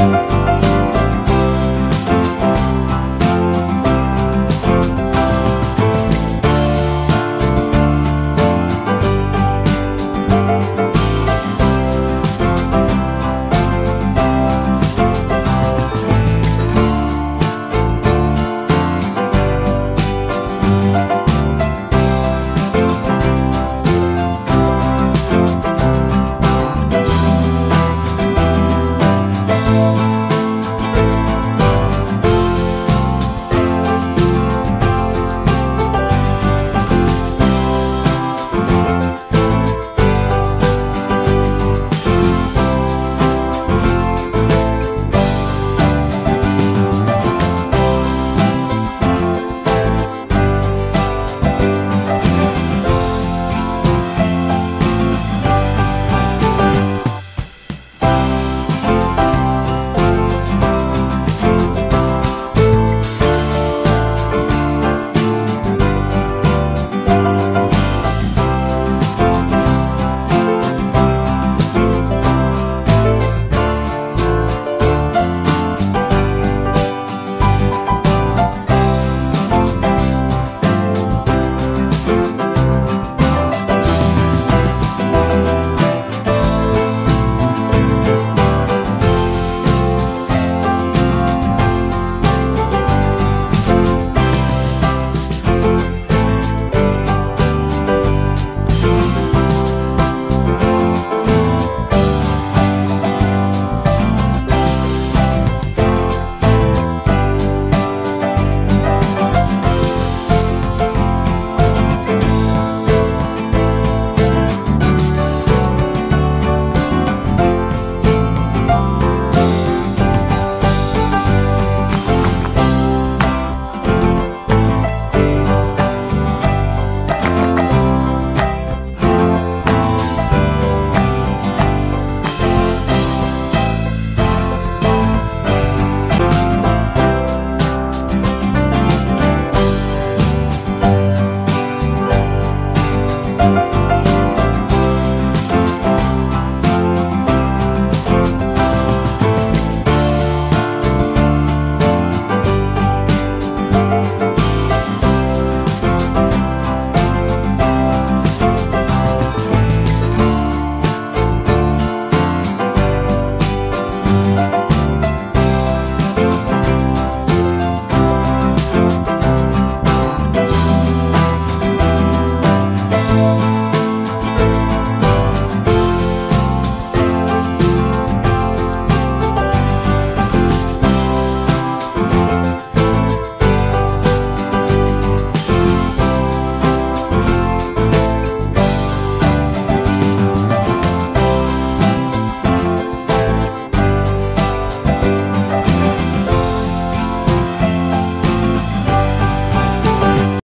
you